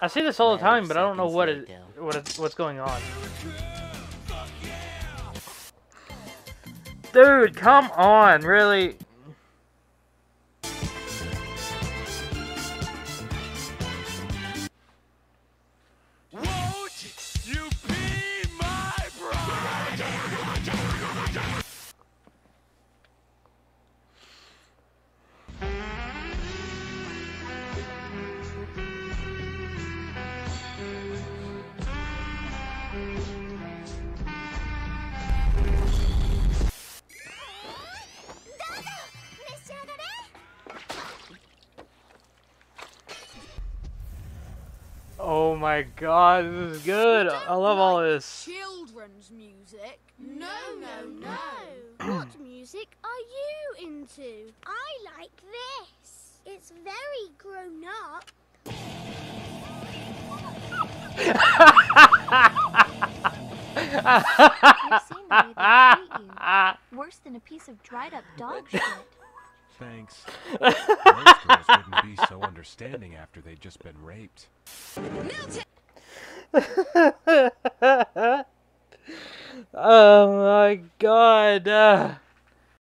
I see this all the time, but I don't know seconds what it, what it, what's going on. Dude, come on, really? Won't you be my bride? Oh my god, this is good. I love all this. Children's music. No, no, no. what music are you into? I like this. It's very grown up. You've seen the way they treat you. Worse than a piece of dried up dog shit. Thanks. Understanding after they'd just been raped. oh my god. uh.